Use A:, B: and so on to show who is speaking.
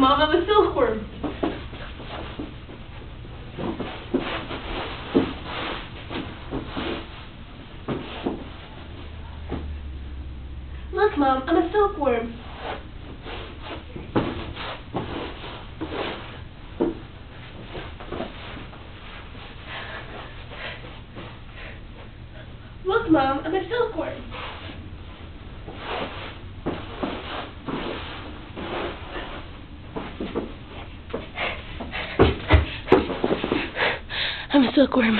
A: Mom, I'm a silkworm. Look, Mom, I'm a silkworm. Look, Mom, I'm a silkworm. I'm a silkworm.